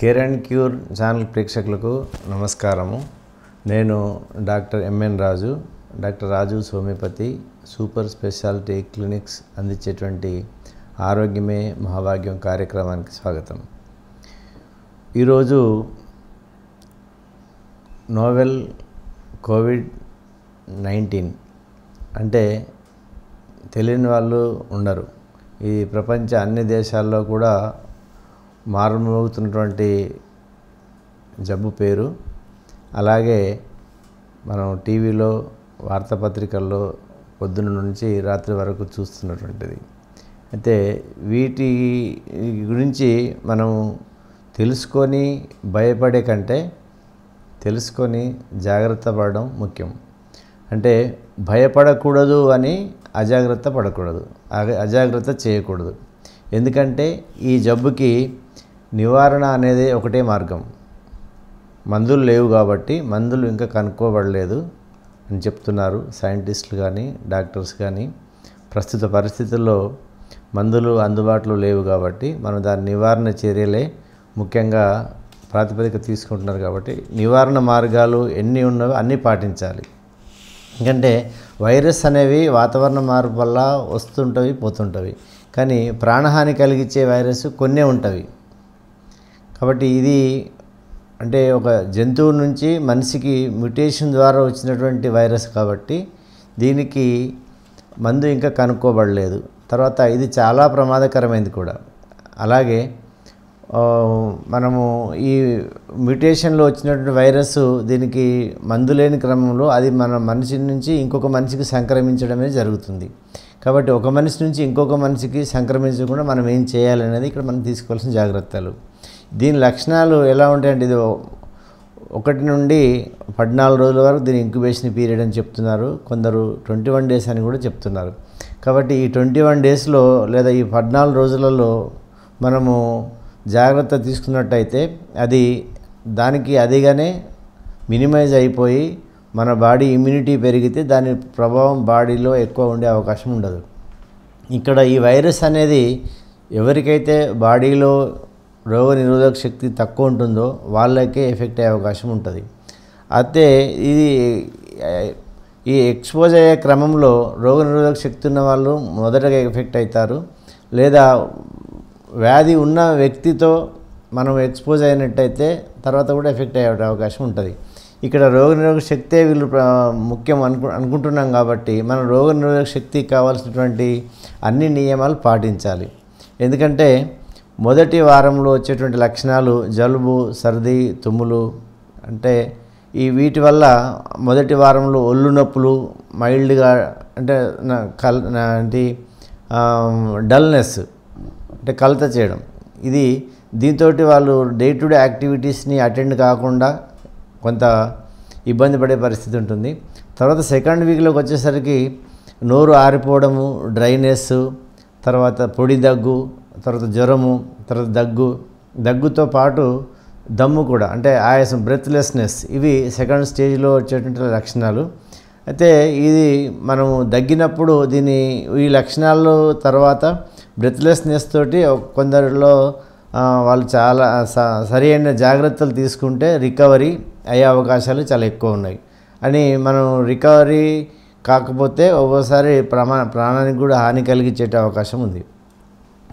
Care and cure channel ప్రేక్షకులకు నమస్కారము. నేను doctor M N Raju doctor Raju Somipathi super speciality clinics అందించేటువంటి ఆరోగ్యమే మహాభాగ్యం కార్యక్రమానికి స్వాగతం. ఈరోజు నోవెల్ కోవిడ్ నైన్టీన్ అంటే తెలియని వాళ్ళు ఉండరు. ఈ ప్రపంచ అన్ని దేశాల్లో కూడా మారుమోగుతున్నటువంటి జబ్బు పేరు. అలాగే మనం టీవీలో వార్తాపత్రికల్లో పొద్దున్న నుంచి రాత్రి వరకు చూస్తున్నటువంటిది. అయితే వీటి గురించి మనం తెలుసుకొని భయపడే కంటే తెలుసుకొని జాగ్రత్త పడడం ముఖ్యం. అంటే భయపడకూడదు అని అజాగ్రత్త పడకూడదు. అజాగ్రత్త చేయకూడదు. ఎందుకంటే ఈ జబ్బుకి నివారణ అనేది ఒకటే మార్గం. మందులు లేవు కాబట్టి మందులు ఇంకా కనుక్కోబడలేదు అని చెప్తున్నారు సైంటిస్టులు కానీ డాక్టర్స్ కానీ. ప్రస్తుత పరిస్థితుల్లో మందులు అందుబాటులో లేవు కాబట్టి మనం దాని నివారణ చర్యలే ముఖ్యంగా ప్రాతిపదిక తీసుకుంటున్నారు కాబట్టి నివారణ మార్గాలు ఎన్ని ఉన్నవో అన్నీ పాటించాలి. ఎందుకంటే వైరస్ అనేవి వాతావరణ మార్పు వల్ల వస్తుంటవి పోతుంటవి. కానీ ప్రాణహాని కలిగించే వైరస్ కొన్నే ఉంటవి. కాబట్టి ఇది అంటే ఒక జంతువు నుంచి మనిషికి మ్యుటేషన్ ద్వారా వచ్చినటువంటి వైరస్ కాబట్టి దీనికి మందు ఇంకా కనుక్కోబడలేదు. తర్వాత ఇది చాలా ప్రమాదకరమైనది కూడా. అలాగే మనము ఈ మ్యుటేషన్లో వచ్చినటువంటి వైరస్ దీనికి మందు లేని క్రమంలో అది మన మనిషి నుంచి ఇంకొక మనిషికి సంక్రమించడమే జరుగుతుంది. కాబట్టి ఒక మనిషి నుంచి ఇంకొక మనిషికి సంక్రమించకుండా మనం ఏం చేయాలనేది ఇక్కడ మనం తీసుకోవాల్సిన జాగ్రత్తలు. దీని లక్షణాలు ఎలా ఉంటాయంటే ఇది ఒకటి నుండి పద్నాలుగు రోజుల వరకు దీని ఇంక్యుబేషన్ పీరియడ్ అని చెప్తున్నారు. కొందరు ట్వంటీ వన్ డేస్ అని కూడా చెప్తున్నారు. కాబట్టి ఈ ట్వంటీ వన్ డేస్లో లేదా ఈ పద్నాలుగు రోజులలో మనము జాగ్రత్త తీసుకున్నట్టయితే అది దానికి అదిగానే మినిమైజ్ అయిపోయి మన బాడీ ఇమ్యూనిటీ పెరిగితే దాని ప్రభావం బాడీలో ఎక్కువ ఉండే అవకాశం ఉండదు. ఇక్కడ ఈ వైరస్ అనేది ఎవరికైతే బాడీలో రోగ నిరోధక శక్తి తక్కువ ఉంటుందో వాళ్ళకే ఎఫెక్ట్ అయ్యే అవకాశం ఉంటుంది. అయితే ఇది ఈ ఎక్స్పోజ్ అయ్యే క్రమంలో రోగ నిరోధక శక్తి ఉన్న వాళ్ళు మొదటగా ఎఫెక్ట్ అవుతారు. లేదా వ్యాధి ఉన్న వ్యక్తితో మనం ఎక్స్పోజ్ అయినట్టయితే తర్వాత కూడా ఎఫెక్ట్ అయ్యే అవకాశం ఉంటుంది. ఇక్కడ రోగనిరోధక శక్తే వీళ్ళు ముఖ్యం అనుకు అనుకుంటున్నాం కాబట్టి మనం రోగనిరోధక శక్తి కావాల్సినటువంటి అన్ని నియమాలు పాటించాలి. ఎందుకంటే మొదటి వారంలో వచ్చేటువంటి లక్షణాలు జలుబు సర్ది తుమ్ములు అంటే ఈ వీటి వల్ల మొదటి వారంలో ఒళ్ళు నొప్పులు మైల్డ్గా అంటే కల్ అంటే డల్నెస్ అంటే కలత చేయడం. ఇది దీంతో వాళ్ళు డే టు డే యాక్టివిటీస్ని అటెండ్ కాకుండా కొంత ఇబ్బంది పడే పరిస్థితి ఉంటుంది. తర్వాత సెకండ్ వీక్లోకి వచ్చేసరికి నోరు ఆరిపోవడము డ్రైనెస్ తర్వాత పొడి దగ్గు తర్వాత జ్వరము తర్వాత దగ్గు దగ్గుతో పాటు దమ్ము కూడా అంటే ఆయాసం బ్రెత్లెస్నెస్ ఇవి సెకండ్ స్టేజ్లో వచ్చేటువంటి లక్షణాలు. అయితే ఇది మనము దగ్గినప్పుడు దీని ఈ లక్షణాలు తర్వాత బ్రెత్లెస్నెస్ తోటి కొందరిలో వాళ్ళు చాలా స- సరి అయిన జాగ్రత్తలు తీసుకుంటే రికవరీ అయ్యే అవకాశాలు చాలా ఎక్కువ ఉన్నాయి. అని మనం రికవరీ కాకపోతే ఒక్కోసారి ప్రమా ప్రాణానికి కూడా హాని కలిగించేట అవకాశం ఉంది.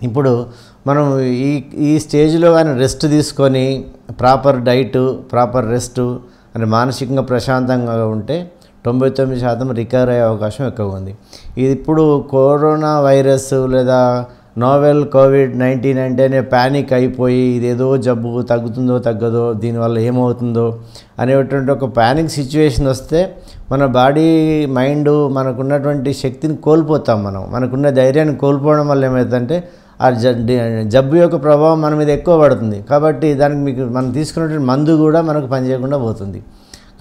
ఇప్పుడు మనం ఈ ఈ స్టేజ్లో కానీ రెస్ట్ తీసుకొని ప్రాపర్ డైట్ ప్రాపర్ రెస్ట్ అంటే మానసికంగా ప్రశాంతంగా ఉంటే తొంభై తొమ్మిది శాతం రికవర్ అయ్యే అవకాశం ఎక్కువ ఉంది. ఇది ఇప్పుడు కరోనా వైరస్ లేదా నోవెల్ కోవిడ్ నైన్టీన్ అంటేనే ప్యానిక్ అయిపోయి ఇదేదో జబ్బు తగ్గుతుందో తగ్గదో దీనివల్ల ఏమవుతుందో అనేటువంటి ఒక ప్యానిక్ సిచ్యువేషన్ వస్తే మన బాడీ మైండ్ మనకున్నటువంటి శక్తిని కోల్పోతాం మనం. మనకున్న ధైర్యాన్ని కోల్పోవడం వల్ల ఏమవుతుందంటే ఆ జబ్బు యొక్క ప్రభావం మన మీద ఎక్కువ పడుతుంది. కాబట్టి దానికి మీకు మనం తీసుకున్నటువంటి మందు కూడా మనకు పనిచేయకుండా పోతుంది.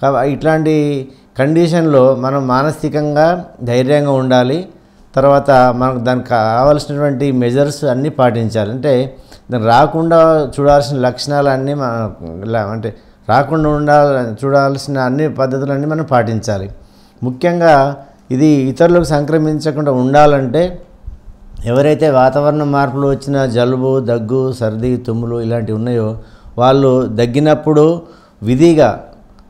కాబట్టి ఇట్లాంటి కండిషన్లో మనం మానసికంగా ధైర్యంగా ఉండాలి. తర్వాత మనకు దానికి కావాల్సినటువంటి మెజర్స్ అన్నీ పాటించాలి. అంటే దాన్ని రాకుండా చూడాల్సిన లక్షణాలు అన్నీ మన అంటే రాకుండా ఉండాలని చూడాల్సిన అన్ని పద్ధతులన్నీ మనం పాటించాలి. ముఖ్యంగా ఇది ఇతరులకు సంక్రమించకుండా ఉండాలంటే ఎవరైతే వాతావరణ మార్పులు వచ్చిన జలుబు దగ్గు సర్ది తుమ్ములు ఇలాంటివి ఉన్నాయో వాళ్ళు దగ్గినప్పుడు విధిగా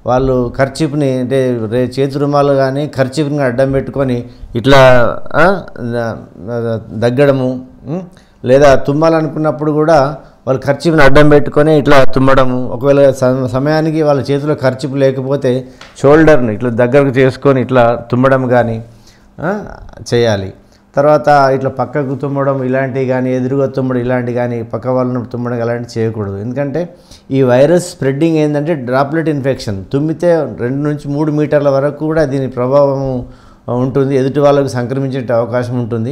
వాళ్ళు ఖర్చీప్ని అంటే రే చేతి రుమాలు కానీ ఖర్చీప్ని అడ్డం పెట్టుకొని ఇట్లా దగ్గడము లేదా తుమ్మాలనుకున్నప్పుడు కూడా వాళ్ళు ఖర్చీప్ని అడ్డం పెట్టుకొని ఇట్లా తుమ్మడము. ఒకవేళ సమ- సమయానికి వాళ్ళ చేతిలో ఖర్చీపు లేకపోతే షోల్డర్ని ఇట్లా దగ్గరకు చేసుకొని ఇట్లా తుమ్మడం కానీ చేయాలి. తర్వాత ఇట్లా పక్కకు తుమ్మడం ఇలాంటివి కానీ ఎదురుగా తుమ్మడం ఇలాంటివి కానీ పక్క వాళ్ళని తుమ్మడం అలాంటివి చేయకూడదు. ఎందుకంటే ఈ వైరస్ స్ప్రెడ్డింగ్ ఏంటంటే డ్రాప్లెట్ ఇన్ఫెక్షన్. తుమ్మితే రెండు నుంచి మూడు మీటర్ల వరకు కూడా దీని ప్రభావం ఉంటుంది. ఎదుటి వాళ్ళకు సంక్రమించే అవకాశం ఉంటుంది.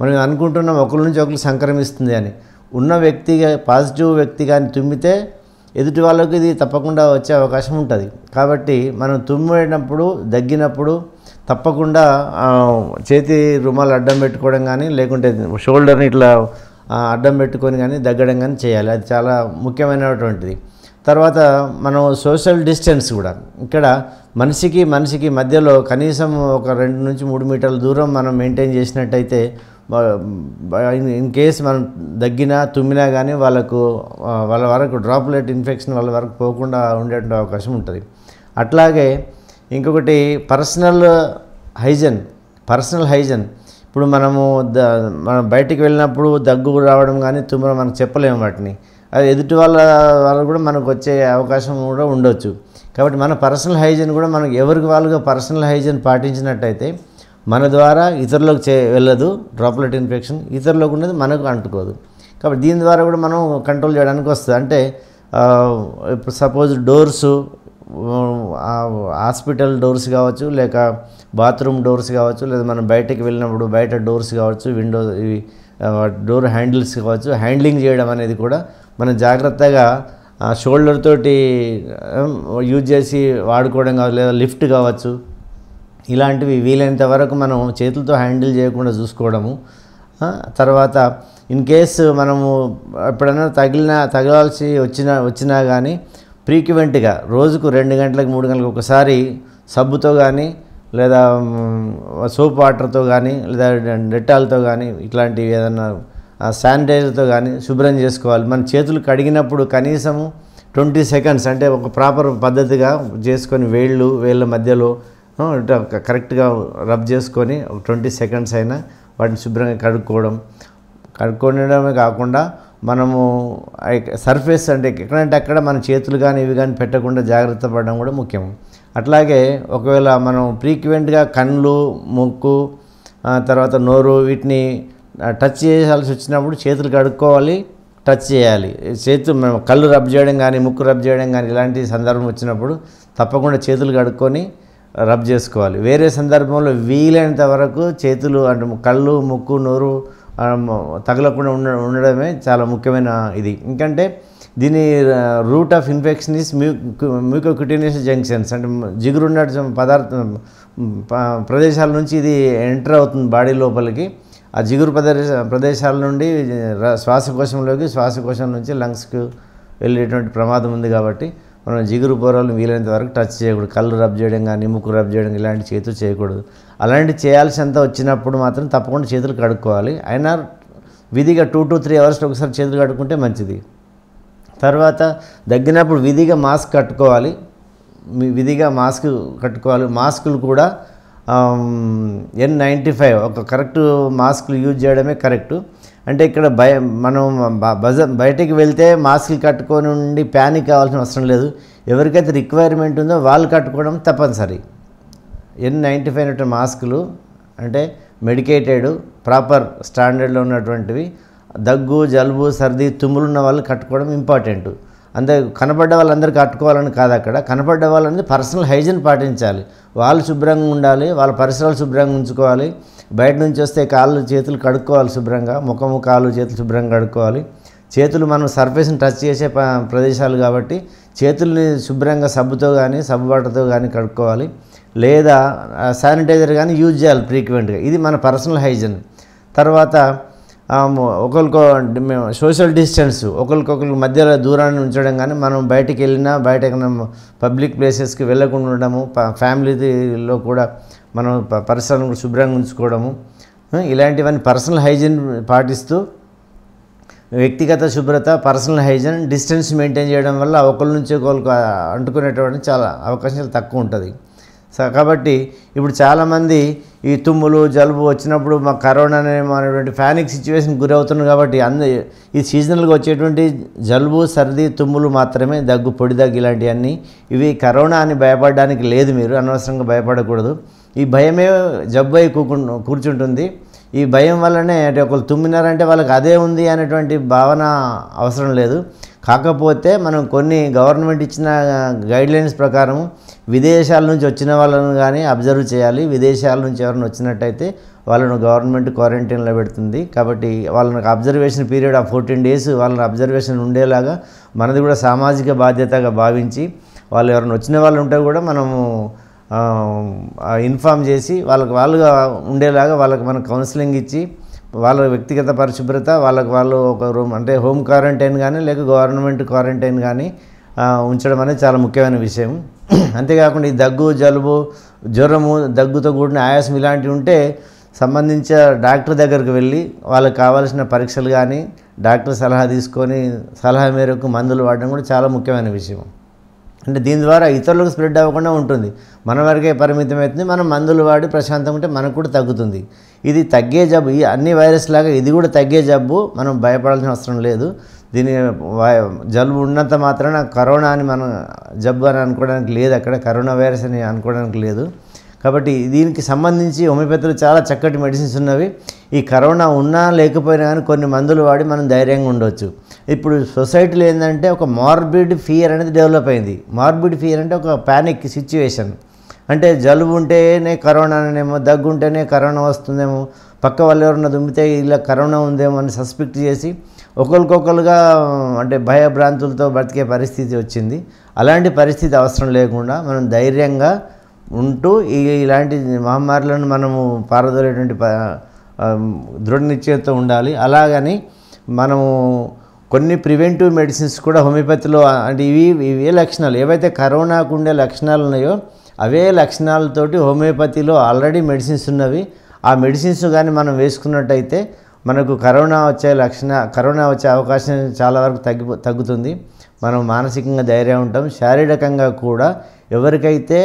మనం అనుకుంటున్నాం ఒకరి నుంచి ఒకరు సంక్రమిస్తుంది అని. ఉన్న వ్యక్తిగా పాజిటివ్ వ్యక్తి కానీ తుమ్మితే ఎదుటి వాళ్ళకి ఇది తప్పకుండా వచ్చే అవకాశం ఉంటుంది. కాబట్టి మనం తుమ్మేటప్పుడు దగ్గినప్పుడు తప్పకుండా చేతి రుమాలు అడ్డం పెట్టుకోవడం కానీ లేకుంటే షోల్డర్ని ఇట్లా అడ్డం పెట్టుకొని కానీ దగ్గడం కానీ చేయాలి. అది చాలా ముఖ్యమైనటువంటిది. తర్వాత మనం సోషల్ డిస్టెన్స్ కూడా. ఇక్కడ మనిషికి మనిషికి మధ్యలో కనీసం ఒక రెండు నుంచి మూడు మీటర్ల దూరం మనం మెయింటైన్ చేసినట్టయితే ఇన్ కేస్ మనం దగ్గినా తుమ్మినా కానీ వాళ్ళకు వాళ్ళ వరకు డ్రాప్లెట్ ఇన్ఫెక్షన్ వాళ్ళ వరకు పోకుండా ఉండేటువంటి అవకాశం ఉంటుంది. అట్లాగే ఇంకొకటి పర్సనల్ హైజన్ పర్సనల్ హైజన్. ఇప్పుడు మనము ద మనం బయటికి వెళ్ళినప్పుడు దగ్గు రావడం కానీ తుమ్మడం మనకు చెప్పలేము వాటిని. అది ఎదుటి వాళ్ళ వాళ్ళు కూడా మనకు వచ్చే అవకాశం కూడా ఉండొచ్చు. కాబట్టి మన పర్సనల్ హైజీన్ కూడా మనకు ఎవరికి వాళ్ళుగా పర్సనల్ హైజీన్ పాటించినట్టయితే మన ద్వారా ఇతరులకు చే వెళ్ళదు. డ్రాప్లెట్ ఇన్ఫెక్షన్ ఇతరులకు ఉన్నది మనకు అంటుకోదు. కాబట్టి దీని ద్వారా కూడా మనం కంట్రోల్ చేయడానికి వస్తుంది. అంటే ఇప్పుడు సపోజ్ డోర్సు హాస్పిటల్ డోర్స్ కావచ్చు లేక బాత్రూమ్ డోర్స్ కావచ్చు లేదా మనం బయటకు వెళ్ళినప్పుడు బయట డోర్స్ కావచ్చు విండో ఇవి డోర్ హ్యాండిల్స్ కావచ్చు హ్యాండ్లింగ్ చేయడం అనేది కూడా మనం జాగ్రత్తగా షోల్డర్ తోటి యూజ్ చేసి వాడుకోవడం కావచ్చు లేదా లిఫ్ట్ కావచ్చు ఇలాంటివి వీలైనంత వరకు మనం చేతులతో హ్యాండిల్ చేయకుండా చూసుకోవడము. తర్వాత ఇన్ కేస్ మనము ఎప్పుడైనా తగిలిన తగలాల్సి వచ్చిన వచ్చినా కానీ ప్రీక్వెంట్గా రోజుకు రెండు గంటలకు మూడు గంటలకు ఒకసారి సబ్బుతో కానీ లేదా సోప్ వాటర్తో కానీ లేదా డెట్టాల్తో కానీ ఇట్లాంటివి ఏదన్నా శానిటైజర్తో కానీ శుభ్రం చేసుకోవాలి. మన చేతులు కడిగినప్పుడు కనీసము ట్వంటీ సెకండ్స్ అంటే ఒక ప్రాపర్ పద్ధతిగా చేసుకొని వేళ్ళు వేళ్ళ మధ్యలో ఇట్లా కరెక్ట్గా రబ్ చేసుకొని ఒక ట్వంటీ సెకండ్స్ అయినా వాటిని శుభ్రంగా కడుక్కోవడం. కడుక్కోవడమే కాకుండా మనము సర్ఫేస్ అంటే ఎక్కడంటే అక్కడ మన చేతులు కానీ ఇవి కానీ పెట్టకుండా జాగ్రత్త పడడం కూడా ముఖ్యం. అట్లాగే ఒకవేళ మనం ఫ్రీక్వెంట్గా కళ్ళు ముక్కు తర్వాత నోరు వీటిని టచ్ చేయాల్సి వచ్చినప్పుడు చేతులు కడుక్కోవాలి టచ్ చేయాలి. చేతు మనం కళ్ళు రబ్ చేయడం కానీ ముక్కు రబ్ చేయడం కానీ ఇలాంటి సందర్భం వచ్చినప్పుడు తప్పకుండా చేతులు కడుక్కొని రబ్ చేసుకోవాలి. వేరే సందర్భంలో వీలైనంత వరకు చేతులు అంటే కళ్ళు ముక్కు నోరు తగలకుండా ఉండ ఉండడమే చాలా ముఖ్యమైన ఇది. ఎందుకంటే దీని route of infection is mucocutaneous junctions అంటే జిగురు ఉన్న పదార్థం ప్రదేశాల నుంచి ఇది ఎంటర్ అవుతుంది బాడీ లోపలికి. ఆ జిగురు ప్రదేశ ప్రదేశాల నుండి శ్వాసకోశంలోకి శ్వాసకోశం నుంచి లంగ్స్కు వెళ్ళేటువంటి ప్రమాదం ఉంది కాబట్టి మనం జిగురు పొరలు వీలైనంత వరకు టచ్ చేయకూడదు. కళ్ళు రబ్ చేయడం కానీ ముక్కు రబ్ చేయడం ఇలాంటి చేతులు చేయకూడదు. అలాంటి చేయాల్సినంత వచ్చినప్పుడు మాత్రం తప్పకుండా చేతులు కడుక్కోవాలి. అయినా విధిగా టూ టు త్రీ అవర్స్లో ఒకసారి చేతులు కడుక్కుంటే మంచిది. తర్వాత దగ్గినప్పుడు విధిగా మాస్క్ కట్టుకోవాలి. విధిగా మాస్క్ కట్టుకోవాలి. మాస్కులు కూడా ఎన్ నైంటీ ఫైవ్ ఒక కరెక్ట్ మాస్కులు యూజ్ చేయడమే కరెక్ట్. అంటే ఇక్కడ బయ మనం బజ బయటికి వెళ్తే మాస్కులు కట్టుకొని ఉండి ప్యానిక్ కావాల్సిన అవసరం లేదు. ఎవరికైతే రిక్వైర్మెంట్ ఉందో వాళ్ళు కట్టుకోవడం తప్పనిసరి. ఎన్ నైంటీ ఫైవ్ అనేటువంటి మాస్కులు అంటే మెడికేటెడ్ ప్రాపర్ స్టాండర్డ్లో ఉన్నటువంటివి దగ్గు జలుబు సర్ది తుమ్ములు ఉన్న వాళ్ళు కట్టుకోవడం ఇంపార్టెంట్. అంతే కనపడ్డ వాళ్ళందరూ కట్టుకోవాలని కాదు అక్కడ. కనపడ్డ వాళ్ళని పర్సనల్ హైజీన్ పాటించాలి. వాళ్ళు శుభ్రంగా ఉండాలి వాళ్ళ పరిసరాలు శుభ్రంగా ఉంచుకోవాలి. బయట నుంచి వస్తే కాళ్ళు చేతులు కడుక్కోవాలి శుభ్రంగా ముఖము కాళ్ళు చేతులు శుభ్రంగా కడుక్కోవాలి. చేతులు మనం సర్ఫేస్ని టచ్ చేసే ప్రదేశాలు కాబట్టి చేతుల్ని శుభ్రంగా సబ్బుతో కానీ సబ్బు వాటర్తో కానీ కడుక్కోవాలి. లేదా శానిటైజర్ కానీ యూజ్ చేయాలి ఫ్రీక్వెంట్గా. ఇది మన పర్సనల్ హైజీన్. తర్వాత ఆ, ఒకరికో మేము సోషల్ డిస్టెన్స్ ఒకరికొకరికి మధ్యలో దూరాన్ని ఉంచడం కానీ మనం బయటికి వెళ్ళినా బయట పబ్లిక్ ప్లేసెస్కి వెళ్ళకుండా ఉండడము ప- ఫ్యామిలీలో కూడా మనం పరిసరాలను శుభ్రంగా ఉంచుకోవడము ఇలాంటివన్నీ పర్సనల్ హైజీన్ పాటిస్తూ వ్యక్తిగత శుభ్రత పర్సనల్ హైజీన్ డిస్టెన్స్ మెయింటైన్ చేయడం వల్ల ఒకరి నుంచి ఒకరికి అంటుకునేటువంటి చాలా అవకాశాలు తక్కువ ఉంటుంది. కాబట్టి ఇప్పుడు చాలామంది ఈ తుమ్ములు జలుబు వచ్చినప్పుడు మా కరోనా అనేటువంటి ఫ్యానిక్ సిచ్యువేషన్ గురవుతున్నాం కాబట్టి అంద ఈ సీజనల్గా వచ్చేటువంటి జలుబు సర్ది తుమ్ములు మాత్రమే దగ్గు పొడి దగ్గు ఇలాంటివన్నీ ఇవి కరోనా అని భయపడడానికి లేదు మీరు అనవసరంగా భయపడకూడదు. ఈ భయమే జబ్బు అయి కూకు కూర్చుంటుంది. ఈ భయం వల్లనే అంటే ఒకరు తుమ్మినారంటే వాళ్ళకి అదే ఉంది అనేటువంటి భావన అవసరం లేదు. కాకపోతే మనం కొన్ని గవర్నమెంట్ ఇచ్చిన గైడ్లైన్స్ ప్రకారం విదేశాల నుంచి వచ్చిన వాళ్ళను కానీ అబ్జర్వ్ చేయాలి. విదేశాల నుంచి ఎవరైనా వచ్చినట్టయితే వాళ్ళను గవర్నమెంట్ క్వారంటైన్లో పెడుతుంది. కాబట్టి వాళ్ళకి అబ్జర్వేషన్ పీరియడ్ ఆ ఫోర్టీన్ డేస్ వాళ్ళని అబ్జర్వేషన్ ఉండేలాగా మనది కూడా సామాజిక బాధ్యతగా భావించి వాళ్ళు ఎవరైనా వచ్చిన వాళ్ళు ఉంటే కూడా మనము ఇన్ఫామ్ చేసి వాళ్ళకి వాళ్ళుగా ఉండేలాగా వాళ్ళకి మనం కౌన్సిలింగ్ ఇచ్చి వాళ్ళ వ్యక్తిగత పరిశుభ్రత వాళ్ళకి వాళ్ళు ఒక రూమ్ అంటే హోమ్ క్వారంటైన్ కానీ లేక గవర్నమెంట్ క్వారంటైన్ కానీ ఉంచడం అనేది చాలా ముఖ్యమైన విషయం. అంతేకాకుండా ఈ దగ్గు జలుబు జ్వరము దగ్గుతో కూడిన ఆయాసం ఇలాంటివి ఉంటే సంబంధించిన డాక్టర్ దగ్గరికి వెళ్ళి వాళ్ళకి కావాల్సిన పరీక్షలు కానీ డాక్టర్ సలహా తీసుకొని సలహా మేరకు మందులు వాడడం కూడా చాలా ముఖ్యమైన విషయం. అంటే దీని ద్వారా ఇతరులకు స్ప్రెడ్ అవ్వకుండా ఉంటుంది. మన వరకే పరిమితం అవుతుంది. మనం మందులు వాడి ప్రశాంతంగా ఉంటే మనకు కూడా తగ్గుతుంది. ఇది తగ్గే జబ్బు. ఈ అన్ని వైరస్ లాగా ఇది కూడా తగ్గే జబ్బు. మనం భయపడాల్సిన అవసరం లేదు. దీని వై- జలుబు ఉన్నంత మాత్రాన కరోనా అని మనం జబ్బు అని అనుకోవడానికి లేదు. అక్కడ కరోనా వైరస్ అని అనుకోవడానికి లేదు. కాబట్టి దీనికి సంబంధించి హోమియోపతిలో చాలా చక్కటి మెడిసిన్స్ ఉన్నవి. ఈ కరోనా ఉన్నా లేకపోయినా కానీ కొన్ని మందులు వాడి మనం ధైర్యంగా ఉండవచ్చు ఇప్పుడు సొసైటీలో ఏంటంటే ఒక మార్బిడ్ ఫియర్ అనేది డెవలప్ అయింది. మార్బిడ్ ఫియర్ అంటే ఒక ప్యానిక్ సిచ్యువేషన్ అంటే జలుబు ఉంటేనే కరోనా అనేమో దగ్గు ఉంటేనే కరోనా వస్తుందేమో పక్క వాళ్ళు ఎవరన్నా దుమ్మితే ఇలా కరోనా ఉందేమో అని సస్పెక్ట్ చేసి ఒకరికొకరుగా అంటే భయభ్రాంతులతో బ్రతికే పరిస్థితి వచ్చింది. అలాంటి పరిస్థితి అవసరం లేకుండా మనం ధైర్యంగా ఉంటూ ఈ ఇలాంటి మహమ్మారులను మనము పారదోలేటువంటి ప- దృఢ నిశ్చయంతో ఉండాలి. అలాగని మనము కొన్ని ప్రివెంటివ్ మెడిసిన్స్ కూడా హోమియోపతిలో అంటే ఇవి ఇవే లక్షణాలు. ఏవైతే కరోనాకు ఉండే లక్షణాలు ఉన్నాయో అవే లక్షణాలతోటి హోమియోపతిలో ఆల్రెడీ మెడిసిన్స్ ఉన్నవి. ఆ మెడిసిన్స్ కానీ మనం వేసుకున్నట్టయితే మనకు కరోనా వచ్చే లక్షణ కరోనా వచ్చే అవకాశం చాలా వరకు తగ్గి తగ్గుతుంది. మనం మానసికంగా ధైర్యం ఉంటాం. శారీరకంగా కూడా ఎవరికైతే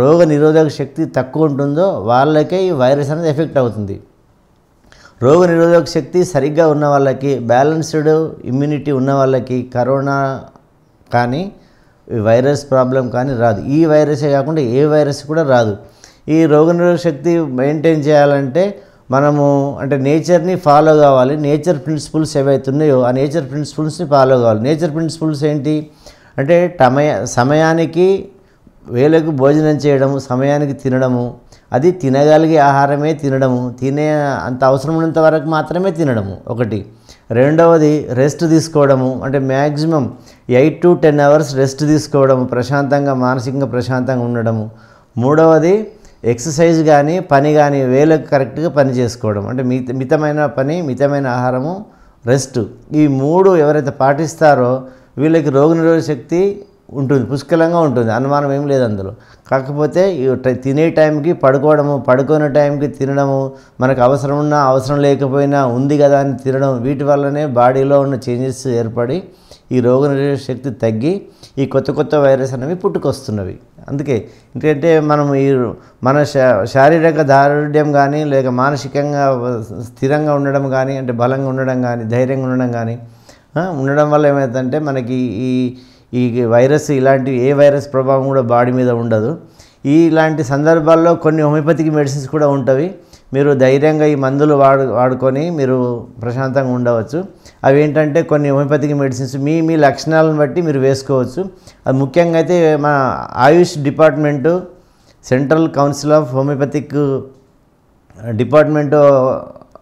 రోగ నిరోధక శక్తి తక్కువ ఉంటుందో వాళ్ళకే ఈ వైరస్ అనేది ఎఫెక్ట్ అవుతుంది. రోగ నిరోధక శక్తి సరిగ్గా ఉన్న వాళ్ళకి బ్యాలెన్స్డ్ ఇమ్యూనిటీ ఉన్న వాళ్ళకి కరోనా కానీ ఈ వైరస్ ప్రాబ్లం కానీ రాదు. ఈ వైరసే కాకుండా ఏ వైరస్ కూడా రాదు. ఈ రోగనిరోధక శక్తి మెయింటైన్ చేయాలంటే మనము అంటే నేచర్ని ఫాలో కావాలి. నేచర్ ప్రిన్సిపల్స్ ఏవైతే ఉన్నాయో ఆ నేచర్ ప్రిన్సిపల్స్ని ఫాలో కావాలి. నేచర్ ప్రిన్సిపల్స్ ఏంటి? అంటే టమయ సమయానికి వేలకు భోజనం చేయడము సమయానికి తినడము అది తినగలిగే ఆహారమే తినడము తినే అంత అవసరం ఉన్నంత వరకు మాత్రమే తినడము. ఒకటి. రెండవది రెస్ట్ తీసుకోవడము. అంటే maximum eight to ten hours rest తీసుకోవడము ప్రశాంతంగా మానసికంగా ప్రశాంతంగా ఉండడము. మూడవది ఎక్సర్సైజ్ కానీ పని కానీ వేలకు కరెక్ట్గా పని చేసుకోవడం. అంటే మిత మితమైన పని మితమైన ఆహారము రెస్ట్. ఈ మూడు ఎవరైతే పాటిస్తారో వీళ్ళకి రోగనిరోధక శక్తి ఉంటుంది పుష్కలంగా ఉంటుంది అనుమానం ఏం లేదు అందులో. కాకపోతే తినే టైంకి పడుకోవడము పడుకునే టైంకి తినడము మనకు అవసరం ఉన్నా అవసరం లేకపోయినా ఉంది కదా అని తినడం వీటి వల్లనే బాడీలో ఉన్న చేంజెస్ ఏర్పడి ఈ రోగనిరోధక శక్తి తగ్గి ఈ కొత్త కొత్త వైరస్ అనేవి పుట్టుకొస్తున్నవి. అందుకే ఎందుకంటే మనం ఈ మన శారీరక దారుఢ్యం కానీ లేక మానసికంగా స్థిరంగా ఉండడం కానీ అంటే బలంగా ఉండడం కానీ ధైర్యంగా ఉండడం కానీ ఉండడం వల్ల ఏమవుతుందంటే మనకి ఈ ఈ వైరస్ ఇలాంటి ఏ వైరస్ ప్రభావం కూడా బాడీ మీద ఉండదు. ఈ ఇలాంటి సందర్భాల్లో కొన్ని హోమియోపతిక్ మెడిసిన్స్ కూడా ఉంటవి. మీరు ధైర్యంగా ఈ మందులు వాడు వాడుకొని మీరు ప్రశాంతంగా ఉండవచ్చు. అవి ఏంటంటే కొన్ని హోమియోపతిక్ మెడిసిన్స్ మీ మీ లక్షణాలను బట్టి మీరు వేసుకోవచ్చు. అది ముఖ్యంగా అయితే మన AYUSH department central council of homeopathic department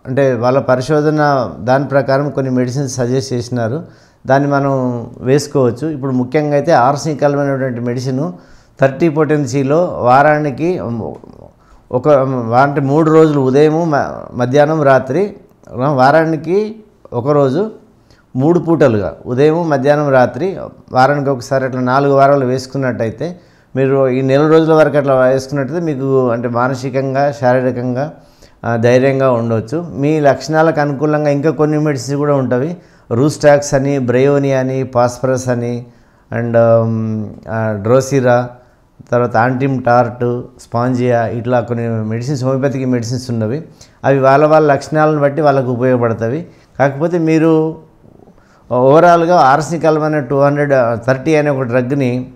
అంటే వాళ్ళ పరిశోధన దాని ప్రకారం కొన్ని మెడిసిన్స్ సజెస్ట్ చేసినారు. దాన్ని మనం వేసుకోవచ్చు. ఇప్పుడు ముఖ్యంగా అయితే ఆర్సినికల్ మెడిసిన్ థర్టీ పొటెన్సీలో వారానికి ఒక అంటే మూడు రోజులు ఉదయము మధ్యాహ్నం రాత్రి వారానికి ఒకరోజు మూడు పూటలుగా ఉదయం మధ్యాహ్నం రాత్రి వారానికి ఒకసారి అట్లా నాలుగు వారాలు వేసుకున్నట్టయితే మీరు ఈ నెల రోజుల వరకు అట్లా వేసుకున్నట్టయితే మీకు అంటే మానసికంగా శారీరకంగా ధైర్యంగా ఉండవచ్చు మీ లక్షణాలకు అనుకూలంగా ఇంకా కొన్ని మెడిసిన్స్ కూడా ఉంటాయి. రూస్టాక్స్ అని బ్రయోని అని పాస్పరస్ అని అండ్ డ్రోసిరా తర్వాత ఆంటిమ్ టార్ట్ స్పాంజియా ఇట్లా కొన్ని మెడిసిన్స్ హోమియోపతిక్ మెడిసిన్స్ ఉన్నవి. అవి వాళ్ళ వాళ్ళ లక్షణాలను బట్టి వాళ్ళకు ఉపయోగపడతాయి. కాకపోతే మీరు ఓవరాల్గా ఆర్సికల్మ్ అనే టూ హండ్రెడ్ థర్టీ అనే ఒక డ్రగ్ని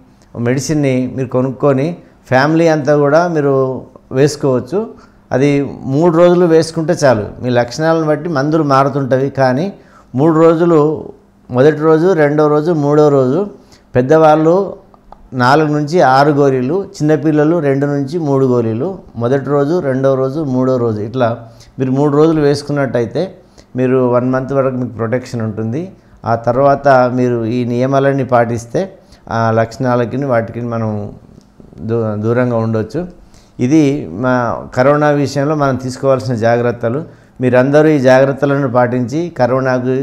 మెడిసిన్ని మీరు కొనుక్కొని ఫ్యామిలీ అంతా కూడా మీరు వేసుకోవచ్చు. అది మూడు రోజులు వేసుకుంటే చాలు. మీ లక్షణాలను బట్టి మందులు మారుతుంటవి. కానీ మూడు రోజులు మొదటి రోజు రెండో రోజు మూడో రోజు పెద్దవాళ్ళు నాలుగు నుంచి ఆరు గోళీలు చిన్నపిల్లలు రెండు నుంచి మూడు గోళీలు మొదటి రోజు రెండో రోజు మూడో రోజు ఇట్లా మీరు మూడు రోజులు వేసుకున్నట్టయితే మీరు వన్ మంత్ వరకు మీకు ప్రొటెక్షన్ ఉంటుంది. ఆ తర్వాత మీరు ఈ నియమాలన్నీ పాటిస్తే ఆ లక్షణాలకి వాటికి మనం దూ దూరంగా ఉండొచ్చు. ఇది మా కరోనా విషయంలో మనం తీసుకోవాల్సిన జాగ్రత్తలు. మీరందరూ ఈ జాగ్రత్తలను పాటించి కరోనాకు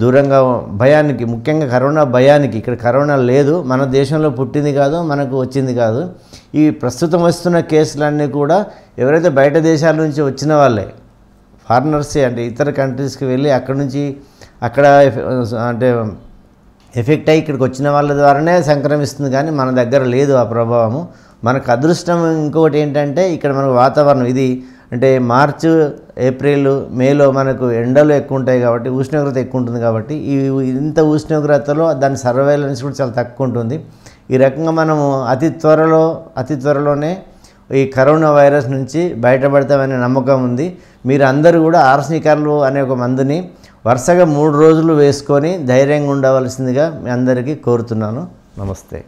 దూరంగా భయానికి ముఖ్యంగా కరోనా భయానికి ఇక్కడ కరోనా లేదు మన దేశంలో పుట్టింది కాదు మనకు వచ్చింది కాదు. ఈ ప్రస్తుతం వస్తున్న కేసులన్నీ కూడా ఎవరైతే బయట దేశాల నుంచి వచ్చిన వాళ్ళే ఫారినర్సే అంటే ఇతర కంట్రీస్కి వెళ్ళి అక్కడ నుంచి అక్కడ అంటే ఎఫెక్ట్ అయ్యి ఇక్కడికి వచ్చిన వాళ్ళ ద్వారానే సంక్రమిస్తుంది. కానీ మన దగ్గర లేదు ఆ ప్రభావము. మనకు అదృష్టం ఇంకొకటి ఏంటంటే ఇక్కడ మనకు వాతావరణం ఇది అంటే మార్చ్ ఏప్రిల్ మేలో మనకు ఎండలు ఎక్కువ ఉంటాయి కాబట్టి ఉష్ణోగ్రత ఎక్కువ ఉంటుంది కాబట్టి ఈ ఇంత ఉష్ణోగ్రతలో దాని సర్వైలెన్స్ కూడా చాలా తక్కువ ఉంటుంది. ఈ రకంగా మనము అతి త్వరలో అతి త్వరలోనే ఈ కరోనా వైరస్ నుంచి బయటపడతామనే నమ్మకం ఉంది. మీరు అందరూ కూడా ఆర్సనికర్లు అనే ఒక మందుని వరుసగా మూడు రోజులు వేసుకొని ధైర్యంగా ఉండవలసిందిగా మీ అందరికీ కోరుతున్నాను. నమస్తే.